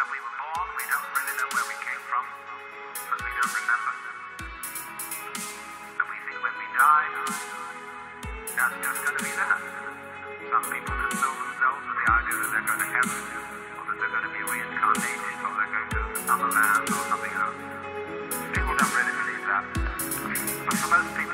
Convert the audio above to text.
when we were born, we don't really know where we came from, because we don't remember. And we think when we die, that's just going to be that. Some people console themselves with the idea that they're going to heaven, or that they're going to be reincarnated, or they're going to another land, or something else. People don't really believe that. But for most people,